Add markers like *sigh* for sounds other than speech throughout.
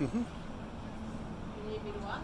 Mm-hmm. You need me to watch?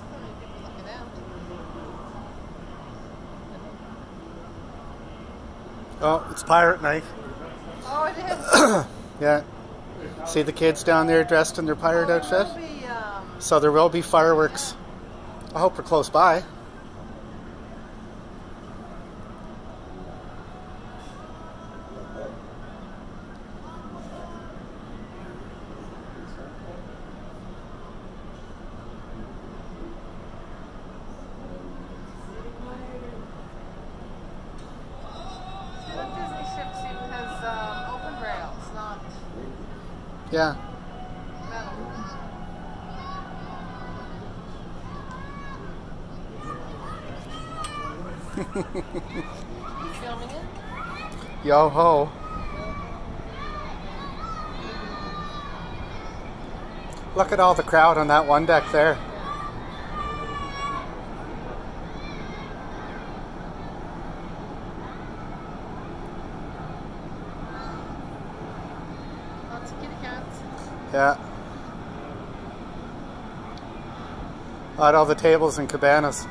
So many people looking out. Oh, it's pirate night. Oh, it is. *coughs* Yeah. See the kids down there dressed in their pirate Oh, outfit? Be, um, So there will be fireworks. I hope we're close by. see what Disney ship suit has um, open rails, not Yeah. metal. Filming it? Yo ho. Look at all the crowd on that one deck there. Yeah. At all the tables and cabanas.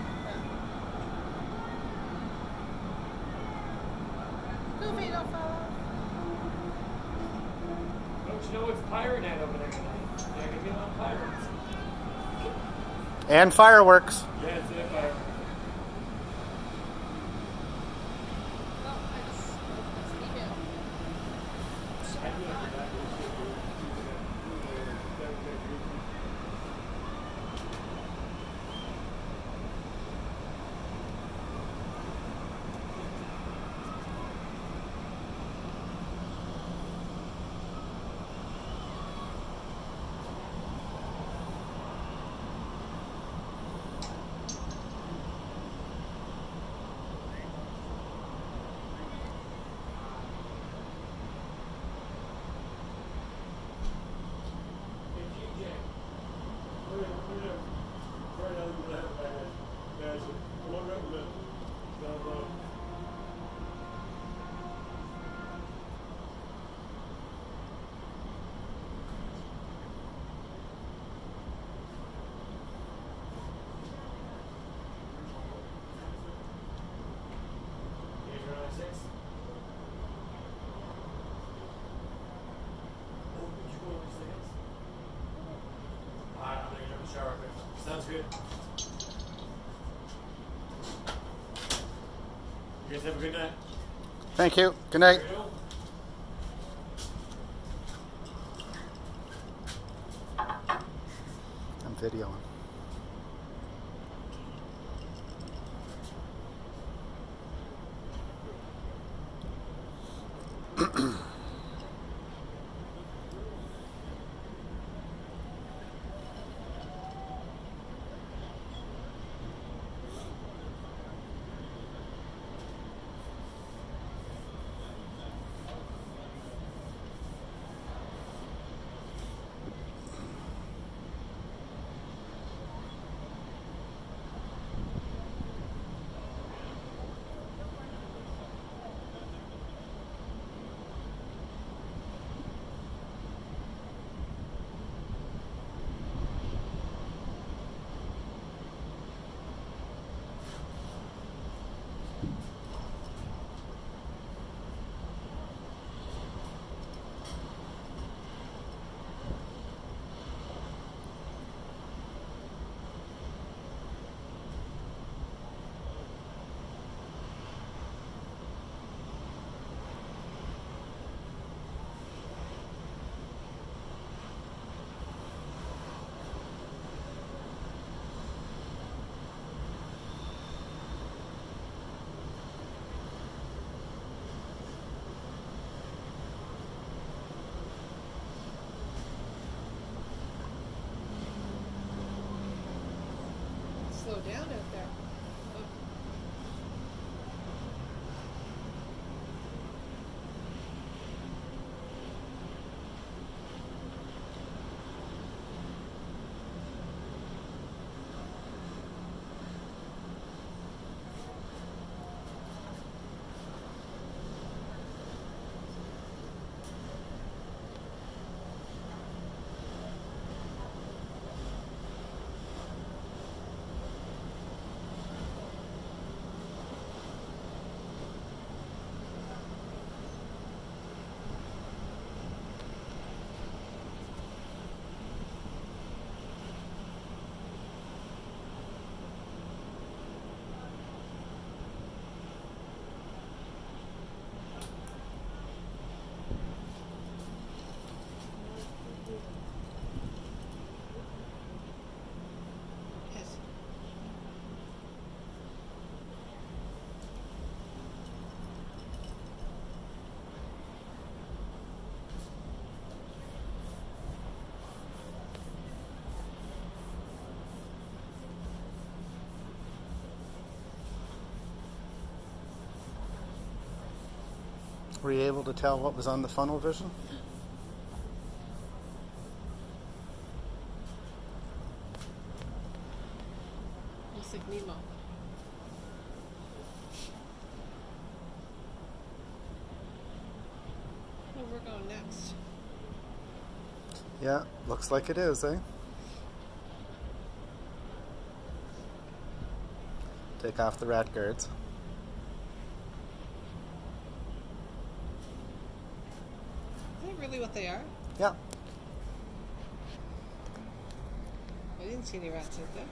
Goofy, don't fall off. Don't you know it's pirate night over there tonight? Yeah, gonna be a lot of pirates. And fireworks. Yeah, it's a pirate. Oh, I just it's an email. I do You guys have a good night. Thank you. Good night. I'm videoing. slow down out there. Were you able to tell what was on the funnel vision? Looks like Nemo. Where we're going next? Yeah, looks like it is, eh? Take off the rat guards. Is that really what they are? Yeah. I didn't see any rats out there.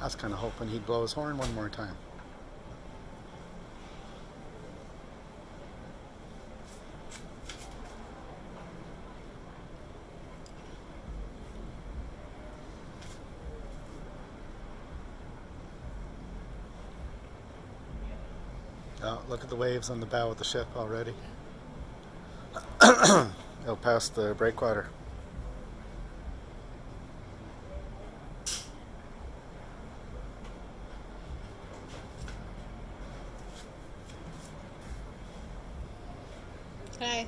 I was kind of hoping he'd blow his horn one more time. Oh, look at the waves on the bow of the ship already. *clears throat* It'll pass the breakwater. Hi.